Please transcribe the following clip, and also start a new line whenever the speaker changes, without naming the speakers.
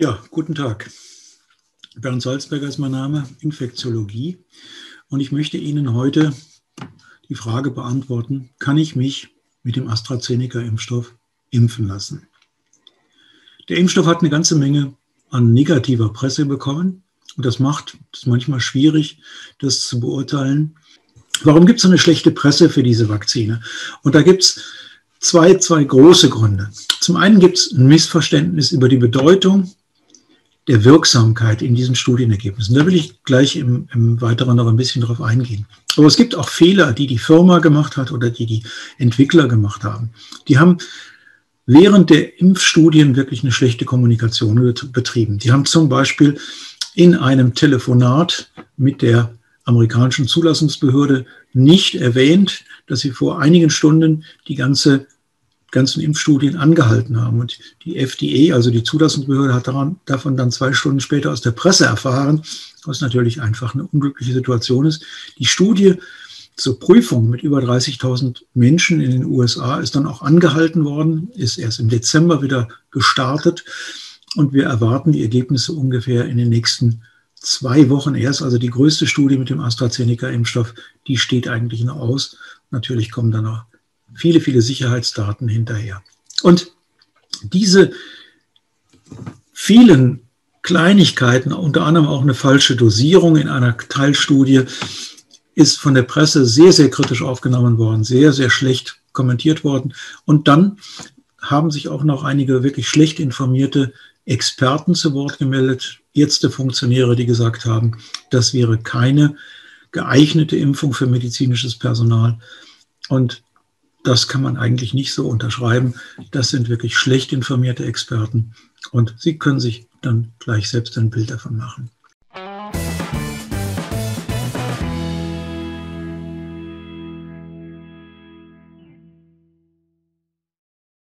Ja, guten Tag. Bernd Salzberger ist mein Name, Infektiologie. Und ich möchte Ihnen heute die Frage beantworten, kann ich mich mit dem AstraZeneca-Impfstoff impfen lassen? Der Impfstoff hat eine ganze Menge an negativer Presse bekommen. Und das macht es manchmal schwierig, das zu beurteilen. Warum gibt es so eine schlechte Presse für diese Vakzine? Und da gibt es zwei, zwei große Gründe. Zum einen gibt es ein Missverständnis über die Bedeutung der Wirksamkeit in diesen Studienergebnissen. Da will ich gleich im, im Weiteren noch ein bisschen drauf eingehen. Aber es gibt auch Fehler, die die Firma gemacht hat oder die die Entwickler gemacht haben. Die haben während der Impfstudien wirklich eine schlechte Kommunikation betrieben. Die haben zum Beispiel in einem Telefonat mit der amerikanischen Zulassungsbehörde nicht erwähnt, dass sie vor einigen Stunden die ganze ganzen Impfstudien angehalten haben. Und die FDA, also die Zulassungsbehörde, hat daran, davon dann zwei Stunden später aus der Presse erfahren, was natürlich einfach eine unglückliche Situation ist. Die Studie zur Prüfung mit über 30.000 Menschen in den USA ist dann auch angehalten worden, ist erst im Dezember wieder gestartet. Und wir erwarten die Ergebnisse ungefähr in den nächsten zwei Wochen erst. Also die größte Studie mit dem AstraZeneca-Impfstoff, die steht eigentlich noch aus. Natürlich kommen dann noch viele, viele Sicherheitsdaten hinterher. Und diese vielen Kleinigkeiten, unter anderem auch eine falsche Dosierung in einer Teilstudie, ist von der Presse sehr, sehr kritisch aufgenommen worden, sehr, sehr schlecht kommentiert worden. Und dann haben sich auch noch einige wirklich schlecht informierte Experten zu Wort gemeldet, Ärzte, Funktionäre, die gesagt haben, das wäre keine geeignete Impfung für medizinisches Personal. Und das kann man eigentlich nicht so unterschreiben. Das sind wirklich schlecht informierte Experten und Sie können sich dann gleich selbst ein Bild davon machen.